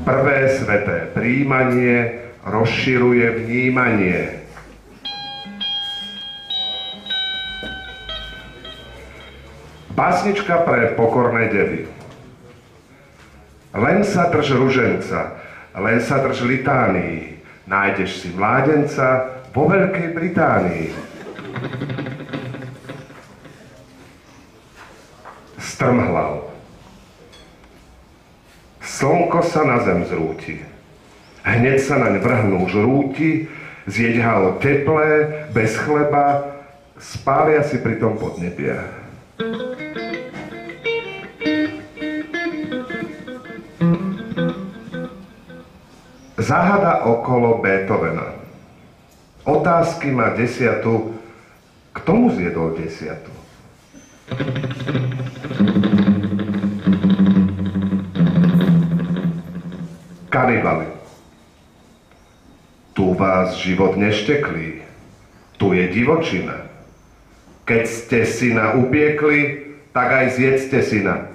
Prvé sveté príjmanie rozširuje vnímanie. Básnička pre pokorné devy. Len sa drž ruženca, len sa drž litánii, nájdeš si mládenca vo Veľkej Británii. Strmhlav. Slnko sa na zem zrúti. Hneď sa naň vrhnú žrúti, zjeď ho teplé, bez chleba, spália si pritom pod nebia. Záhada okolo Beethovena. Otázky má desiatu. Kto mu zjedol desiatu? Kanibali. Tu vás život nešteklí. Tu je divočina. Keď ste syna upiekli, tak aj zjedzte syna.